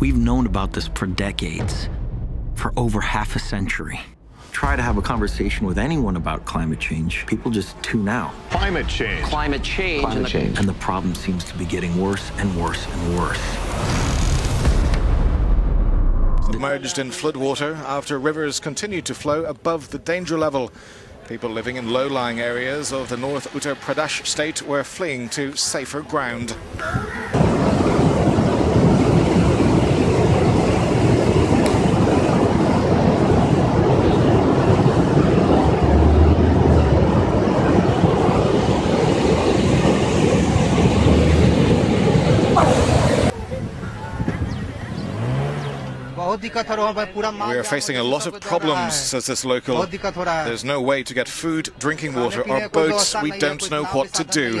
We've known about this for decades, for over half a century. Try to have a conversation with anyone about climate change, people just tune out. Climate change. Climate change. Climate and the- change. And the problem seems to be getting worse and worse and worse. Submerged in floodwater after rivers continue to flow above the danger level. People living in low-lying areas of the North Uttar Pradesh state were fleeing to safer ground. We are facing a lot of problems, says this local. There's no way to get food, drinking water, or boats. We don't know what to do.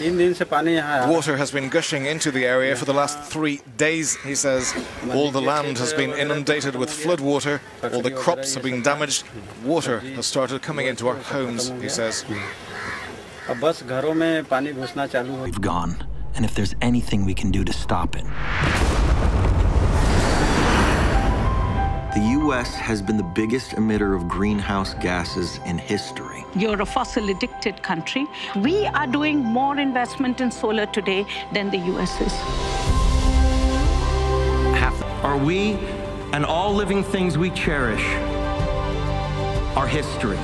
Water has been gushing into the area for the last three days, he says. All the land has been inundated with floodwater, all the crops have been damaged. Water has started coming into our homes, he says. We've gone and if there's anything we can do to stop it. The U.S. has been the biggest emitter of greenhouse gases in history. You're a fossil addicted country. We are doing more investment in solar today than the US is. Half are we and all living things we cherish our history.